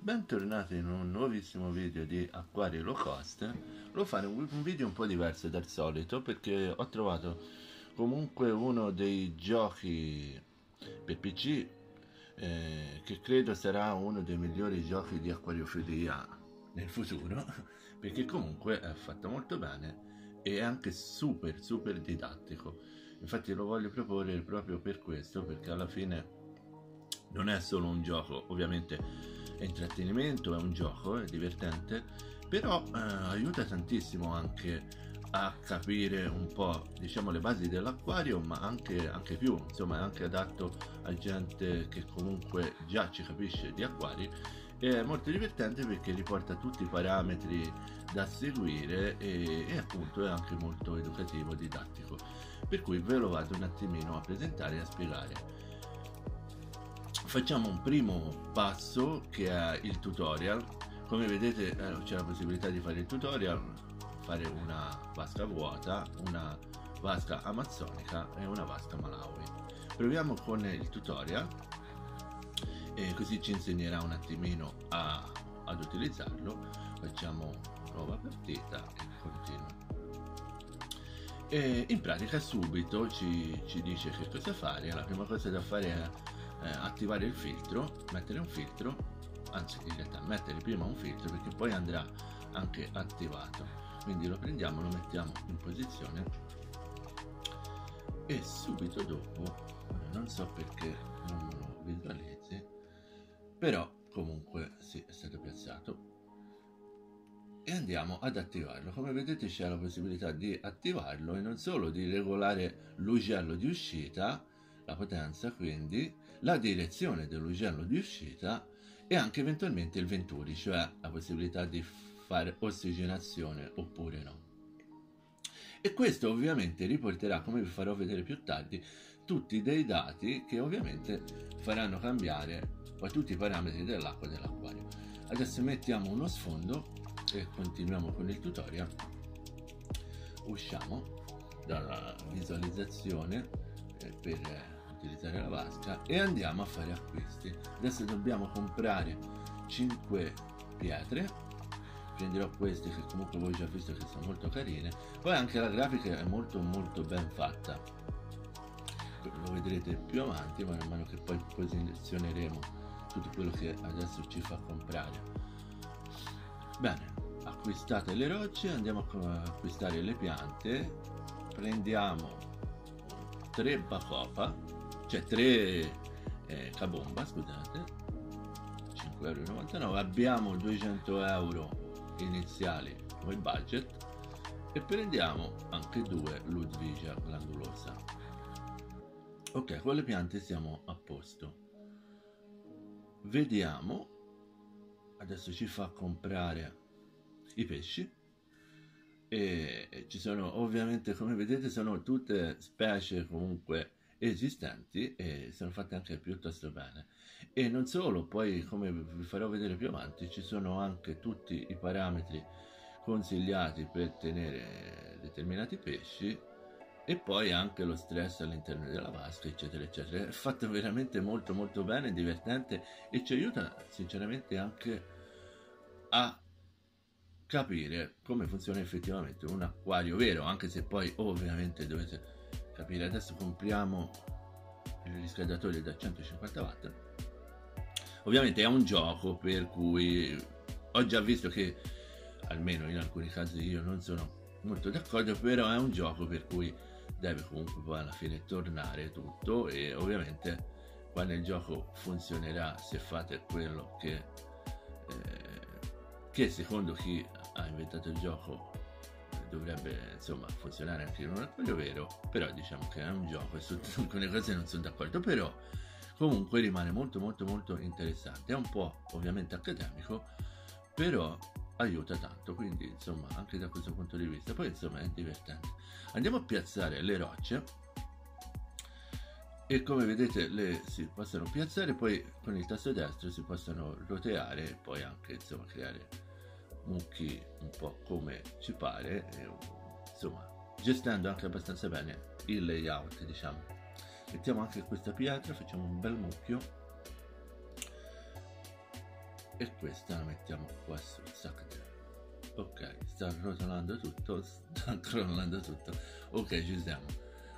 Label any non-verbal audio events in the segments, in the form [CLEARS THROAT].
Bentornati in un nuovissimo video di Acquari Low Cost. Volevo fare un video un po' diverso dal solito perché ho trovato comunque uno dei giochi per PC eh, che credo sarà uno dei migliori giochi di acquariofilia nel futuro [LAUGHS] perché comunque è fatto molto bene e è anche super super didattico. Infatti lo voglio proporre proprio per questo perché alla fine non è solo un gioco, ovviamente è intrattenimento, è un gioco, è divertente, però eh, aiuta tantissimo anche a capire un po' diciamo le basi dell'acquario ma anche, anche, più insomma è anche adatto a gente che comunque già ci capisce di acquari e è molto divertente perché riporta tutti i parametri da seguire e, e appunto è anche molto educativo didattico. Per cui ve lo vado un attimino a presentare e a spiegare facciamo un primo passo che è il tutorial. Come vedete eh, c'è la possibilità di fare il tutorial fare una vasca vuota una vasca amazzonica e una vasca malawi. Proviamo con il tutorial e così ci insegnerà un attimino a, ad utilizzarlo. Facciamo nuova partita e continuo e in pratica subito ci, ci dice che cosa fare. La prima cosa da fare è eh, attivare il filtro, mettere un filtro, anzi in realtà mettere prima un filtro perché poi andrà anche attivato. Quindi lo prendiamo, lo mettiamo in posizione e subito dopo, eh, non so perché non lo visualizzi, però comunque sì, è stato piazzato e andiamo ad attivarlo come vedete c'è la possibilità di attivarlo e non solo di regolare l'ugello di uscita la potenza quindi, la direzione dell'ugello di uscita e anche eventualmente il venturi, cioè la possibilità di fare ossigenazione oppure no. E questo ovviamente riporterà, come vi farò vedere più tardi, tutti dei dati che ovviamente faranno cambiare poi tutti i parametri dell'acqua dell'acquario. Adesso mettiamo uno sfondo e continuiamo con il tutorial. Usciamo dalla visualizzazione eh, per utilizzare la vasca e andiamo a fare acquisti. Adesso dobbiamo comprare 5 pietre. Prenderò queste che comunque voi già visto che sono molto carine. Poi anche la grafica è molto molto ben fatta. Lo vedrete più avanti man mano che poi posizioneremo tutto quello che adesso ci fa comprare. Bene acquistate le rocce andiamo a acquistare le piante. Prendiamo 3 bacopa cioè 3 eh, cabomba scusate. 5,99 euro abbiamo 200 euro iniziali come budget e prendiamo anche due Ludwigia glandulosa ok con le piante siamo a posto. Vediamo. Adesso ci fa comprare i pesci. E ci sono ovviamente come vedete sono tutte specie comunque esistenti e sono fatte anche piuttosto bene. E non solo poi come vi farò vedere più avanti ci sono anche tutti i parametri consigliati per tenere determinati pesci e poi anche lo stress all'interno della vasca eccetera eccetera. È fatto veramente molto molto bene divertente e ci aiuta sinceramente anche a capire come funziona effettivamente un acquario vero anche se poi ovviamente dovete capire. Adesso compriamo il riscaldatore da 150 watt. Ovviamente è un gioco per cui ho già visto che almeno in alcuni casi io non sono molto d'accordo però è un gioco per cui deve comunque poi alla fine tornare tutto e ovviamente quando il gioco funzionerà se fate quello che, eh, che secondo chi ha inventato il gioco dovrebbe insomma funzionare anche in un acquario vero però diciamo che è un gioco e su [LAUGHS] alcune cose non sono d'accordo però comunque rimane molto molto molto interessante. È un po' ovviamente accademico però aiuta tanto quindi insomma anche da questo punto di vista. Poi insomma è divertente. Andiamo a piazzare le rocce. E come vedete le si possono piazzare poi con il tasto destro si possono roteare e poi anche insomma creare mucchi un po' come ci pare e, insomma gestendo anche abbastanza bene il layout diciamo. Mettiamo anche questa pietra facciamo un bel mucchio. E questa la mettiamo qua su zac ok sta rotolando tutto [LAUGHS] sta crollando tutto. Ok ci siamo.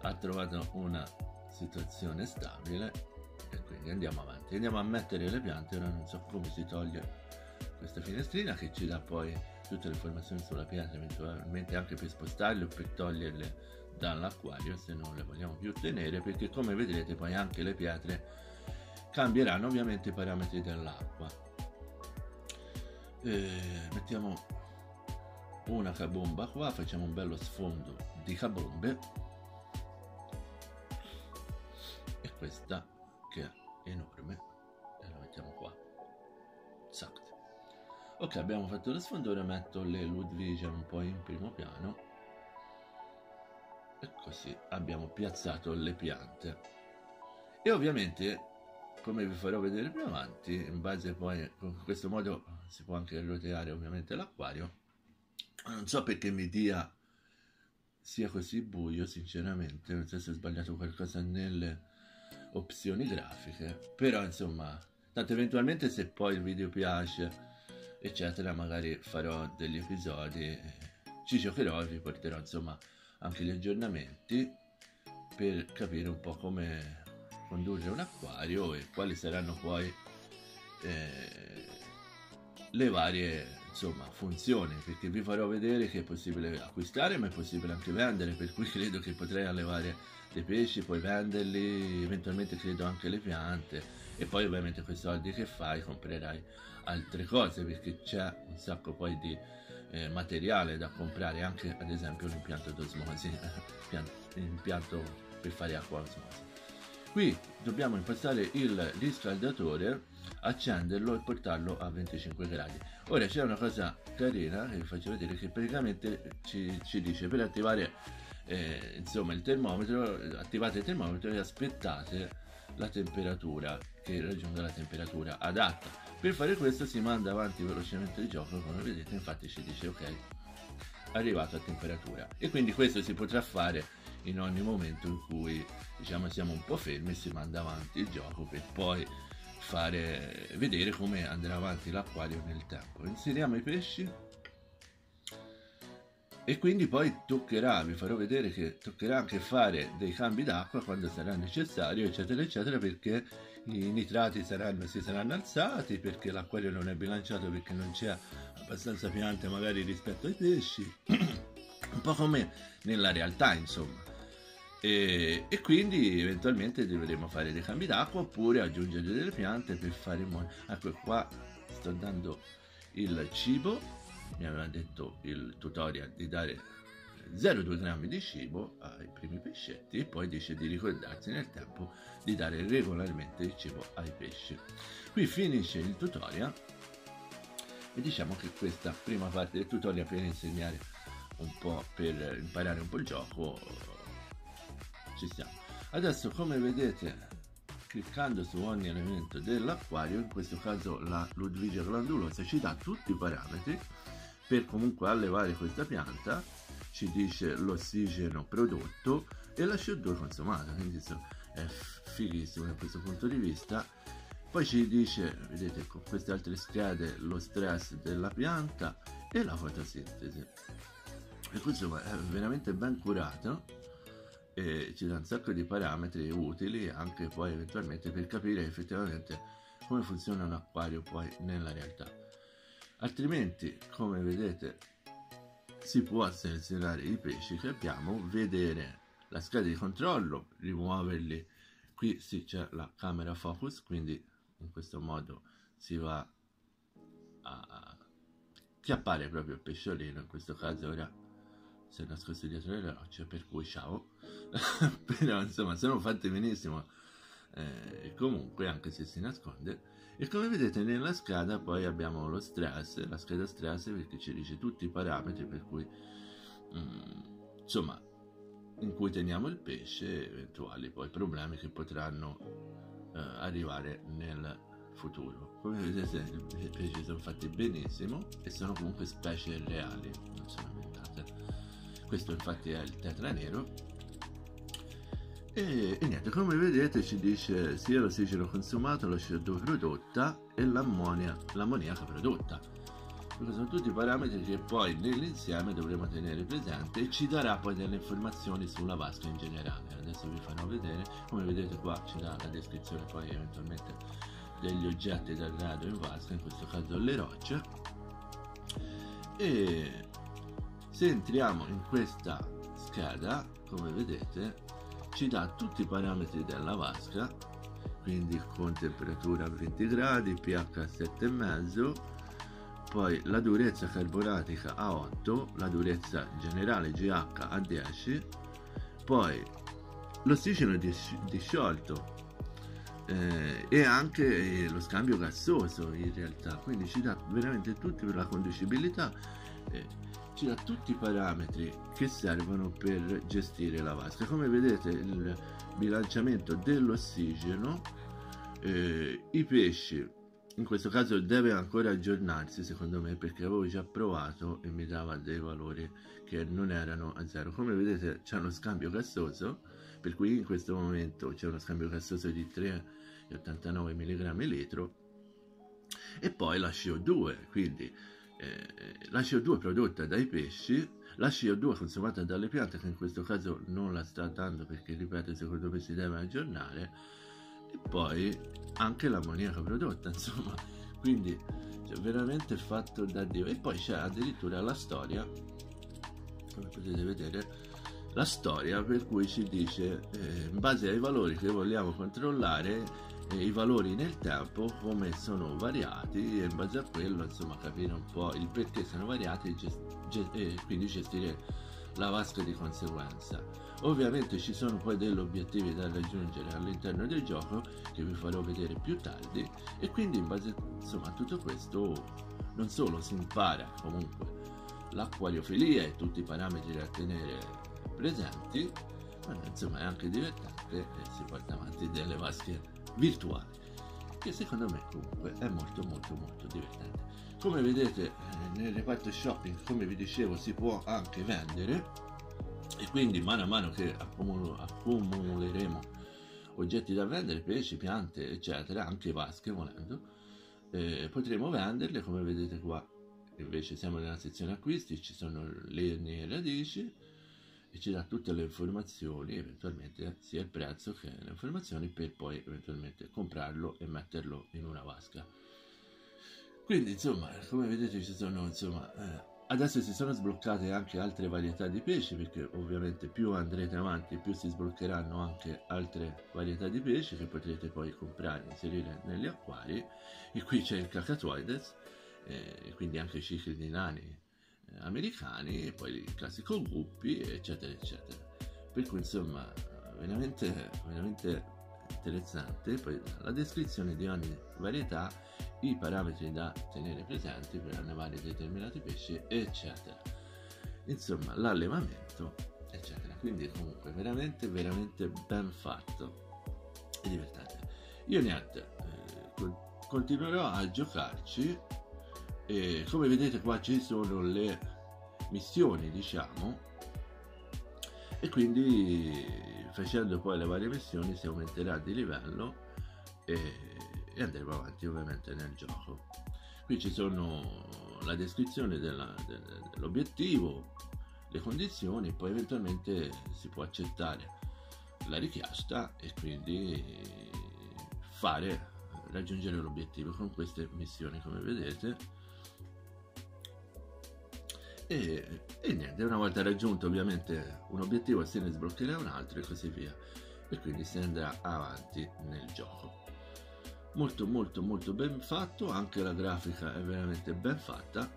Ha trovato una situazione stabile e quindi andiamo avanti. Andiamo a mettere le piante ora non so come si toglie questa finestrina che ci dà poi tutte le informazioni sulla pietra eventualmente anche per spostarle o per toglierle dall'acquario se non le vogliamo più tenere perché come vedrete poi anche le pietre cambieranno ovviamente i parametri dell'acqua. Eh, mettiamo una cabomba qua facciamo un bello sfondo di cabombe. E questa che è enorme ok abbiamo fatto lo sfondo ora metto le Ludwig un po' in primo piano. E così abbiamo piazzato le piante. E ovviamente come vi farò vedere più avanti in base poi con questo modo si può anche roteare ovviamente l'acquario. Non so perché mi dia sia così buio sinceramente. Non so se ho sbagliato qualcosa nelle opzioni grafiche. Però insomma tanto eventualmente se poi il video piace eccetera magari farò degli episodi ci giocherò e vi porterò insomma anche gli aggiornamenti per capire un po' come condurre un acquario e quali saranno poi eh, le varie insomma funzioni perché vi farò vedere che è possibile acquistare ma è possibile anche vendere per cui credo che potrei allevare dei pesci poi venderli eventualmente credo anche le piante e poi ovviamente con i soldi che fai comprerai altre cose perché c'è un sacco poi di eh, materiale da comprare anche ad esempio l'impianto d'osmosi [LAUGHS] l'impianto per fare acqua osmosi. Qui dobbiamo impostare il riscaldatore accenderlo e portarlo a 25 gradi. Ora c'è una cosa carina che vi faccio vedere che praticamente ci, ci dice per attivare eh, insomma il termometro attivate il termometro e aspettate la temperatura che raggiunga la temperatura adatta per fare questo si manda avanti velocemente il gioco come vedete infatti ci dice ok arrivato a temperatura. E quindi questo si potrà fare in ogni momento in cui diciamo siamo un po' fermi si manda avanti il gioco per poi fare vedere come andrà avanti l'acquario nel tempo. Inseriamo i pesci. E quindi poi toccherà, vi farò vedere che toccherà anche fare dei cambi d'acqua quando sarà necessario eccetera eccetera perché i nitrati saranno, si saranno alzati perché l'acquario non è bilanciato perché non c'è abbastanza piante magari rispetto ai pesci. [CLEARS THROAT] Un po' come nella realtà insomma. E, e, quindi eventualmente dovremo fare dei cambi d'acqua oppure aggiungere delle piante per fare modo ecco qua sto dando il cibo. Mi aveva detto il tutorial di dare 0,2 grammi di cibo ai primi pescetti e poi dice di ricordarsi nel tempo di dare regolarmente il cibo ai pesci. Qui finisce il tutorial e diciamo che questa prima parte del tutorial per insegnare un po' per imparare un po' il gioco ci siamo adesso come vedete cliccando su ogni elemento dell'acquario in questo caso la Ludwigia glandulosa ci dà tutti i parametri per comunque allevare questa pianta ci dice l'ossigeno prodotto e la CO2 consumata quindi è fighissimo da questo punto di vista. Poi ci dice vedete con queste altre schede lo stress della pianta e la fotosintesi. E questo è veramente ben curato e ci dà un sacco di parametri utili anche poi eventualmente per capire effettivamente come funziona un acquario poi nella realtà. Altrimenti come vedete si può selezionare i pesci che abbiamo vedere la scheda di controllo rimuoverli. Qui sì c'è la camera focus quindi in questo modo si va a chiappare proprio il pesciolino. In questo caso ora si è nascosto dietro le rocce per cui ciao. [LAUGHS] Però insomma sono fatte benissimo. Eh, comunque anche se si nasconde e come vedete nella scheda poi abbiamo lo stress la scheda stress perché ci dice tutti i parametri per cui mm, insomma in cui teniamo il pesce eventuali poi problemi che potranno eh, arrivare nel futuro. Come vedete i pesci sono fatti benissimo e sono comunque specie reali non sono inventate. Questo infatti è il tetra nero E, e, niente, come vedete ci dice sia l'ossigeno consumato, la CO2 prodotta e l'ammoniaca prodotta. Questi sono tutti parametri che poi nell'insieme dovremo tenere presente e ci darà poi delle informazioni sulla vasca in generale. Adesso vi farò vedere, come vedete qua ci dà la descrizione poi eventualmente degli oggetti del grado in vasca, in questo caso le rocce. E se entriamo in questa scheda, come vedete, ci dà tutti i parametri della vasca quindi con temperatura a 20 gradi pH a 7,5 poi la durezza carbonatica a 8 la durezza generale GH a 10 poi l'ossigeno disciolto eh, e anche lo scambio gassoso in realtà quindi ci dà veramente tutti per la conducibilità eh, ci dà tutti i parametri che servono per gestire la vasca. Come vedete il bilanciamento dell'ossigeno, eh, i pesci, in questo caso deve ancora aggiornarsi secondo me perché avevo già provato e mi dava dei valori che non erano a zero. Come vedete c'è uno scambio gassoso, per cui in questo momento c'è uno scambio gassoso di 3,89 mg litro e poi la CO2, quindi eh, la CO2 prodotta dai pesci, la CO2 consumata dalle piante, che in questo caso non la sta dando perché, ripeto, secondo me si deve aggiornare, e poi anche l'ammoniaca prodotta, [LAUGHS] insomma, quindi cioè, veramente fatto da Dio. E poi c'è addirittura la storia, come potete vedere, la storia per cui ci dice, eh, in base ai valori che vogliamo controllare, i valori nel tempo come sono variati e in base a quello insomma capire un po' il perché sono variati e, gest- ge- e quindi gestire la vasca di conseguenza. Ovviamente ci sono poi degli obiettivi da raggiungere all'interno del gioco che vi farò vedere più tardi e quindi in base insomma, a tutto questo non solo si impara comunque l'acquariofilia e tutti i parametri da tenere presenti, ma insomma è anche divertente e si porta avanti delle vasche virtuale che secondo me comunque è molto molto molto divertente. Come vedete eh, nel reparto shopping come vi dicevo si può anche vendere e quindi mano a mano che accumuleremo oggetti da vendere pesci piante eccetera anche vasche volendo eh, potremo venderle come vedete qua. Invece siamo nella sezione acquisti ci sono legni e radici e ci dà tutte le informazioni, eventualmente sia il prezzo che le informazioni per poi eventualmente comprarlo e metterlo in una vasca. Quindi insomma, come vedete ci sono insomma, eh, adesso si sono sbloccate anche altre varietà di pesci perché ovviamente più andrete avanti più si sbloccheranno anche altre varietà di pesci che potrete poi comprare e inserire negli acquari e qui c'è il cacatoides eh, quindi anche i cicli di nani americani, poi il classico gruppi, eccetera, eccetera. Per cui insomma, veramente, veramente interessante. Poi la descrizione di ogni varietà, i parametri da tenere presenti per allevare determinati pesci, eccetera. Insomma, l'allevamento, eccetera. Quindi comunque veramente, veramente ben fatto e divertente. Io niente, eh, continuerò a giocarci e come vedete qua ci sono le missioni diciamo. E quindi facendo poi le varie missioni si aumenterà di livello e, e andremo avanti ovviamente nel gioco. Qui ci sono la descrizione della, de, dell'obiettivo le condizioni poi eventualmente si può accettare la richiesta e quindi fare raggiungere l'obiettivo con queste missioni come vedete e, e, niente, una volta raggiunto ovviamente un obiettivo se ne sbloccherà un altro e così via. E quindi si andrà avanti nel gioco. Molto molto molto ben fatto, anche la grafica è veramente ben fatta,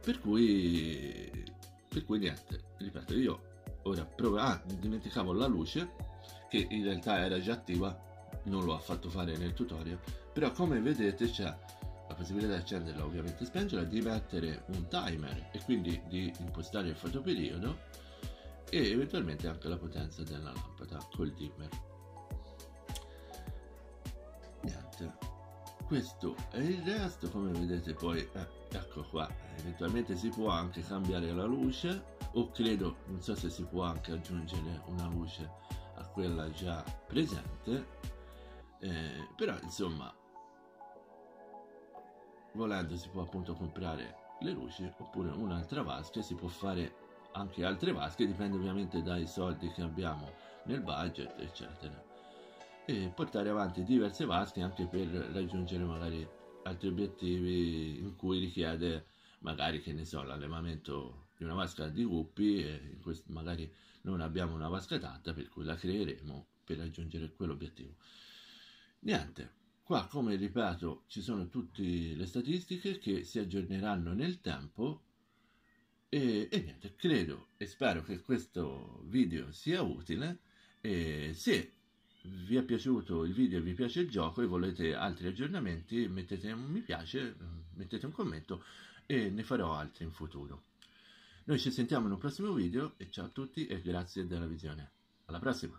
per cui, per cui niente, ripeto, io ora provo, ah, dimenticavo la luce, che in realtà era già attiva, non l'ho affatto fare nel tutorial, però come vedete c'è possibilità di accenderla ovviamente spengerla, di mettere un timer e quindi di impostare il fotoperiodo e eventualmente anche la potenza della lampada col dimmer. Niente, questo è il resto, come vedete poi, eh, ecco qua, eventualmente si può anche cambiare la luce o credo, non so se si può anche aggiungere una luce a quella già presente, eh, però insomma, volendo si può appunto comprare le luci oppure un'altra vasca, si può fare anche altre vasche, dipende ovviamente dai soldi che abbiamo nel budget, eccetera. E portare avanti diverse vasche anche per raggiungere magari altri obiettivi in cui richiede magari che ne so l'allevamento di una vasca di gruppi e magari non abbiamo una vasca tanta per cui la creeremo per raggiungere quell'obiettivo niente qua come ripeto ci sono tutte le statistiche che si aggiorneranno nel tempo e, e niente credo e spero che questo video sia utile e se vi è piaciuto il video vi piace il gioco e volete altri aggiornamenti mettete un mi piace mettete un commento e ne farò altri in futuro. Noi ci sentiamo in un prossimo video e ciao a tutti e grazie della visione. Alla prossima